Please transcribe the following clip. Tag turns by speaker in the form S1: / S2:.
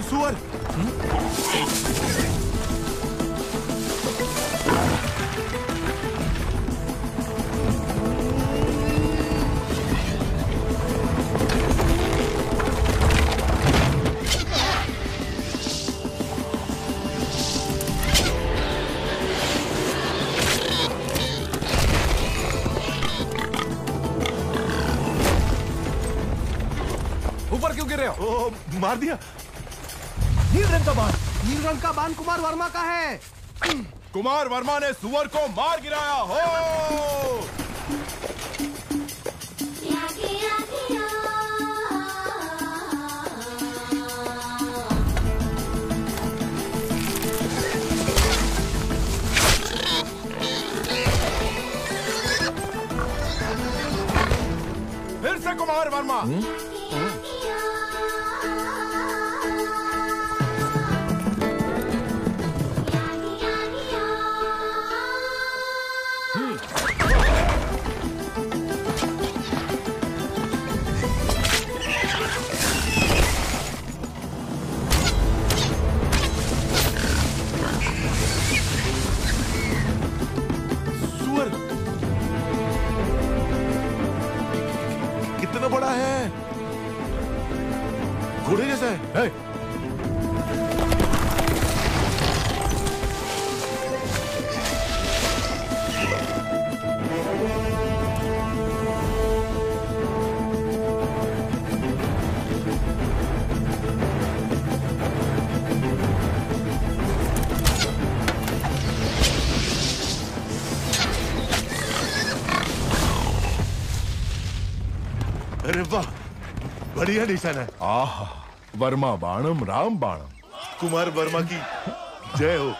S1: सुअर क्यों
S2: ओ, मार दिया।
S1: नील रंग का बाण
S3: नील रंग का बाण कुमार वर्मा का है
S2: कुमार वर्मा ने सुअर को मार गिराया हो फिर से कुमार वर्मा कितना बड़ा है? घोड़े जैसा है।
S1: हे,
S2: अरे वाह बढ़िया निशान है।
S4: आह वर्मा बाणम राम बाणम।
S2: कुमार वर्मा की जय हो।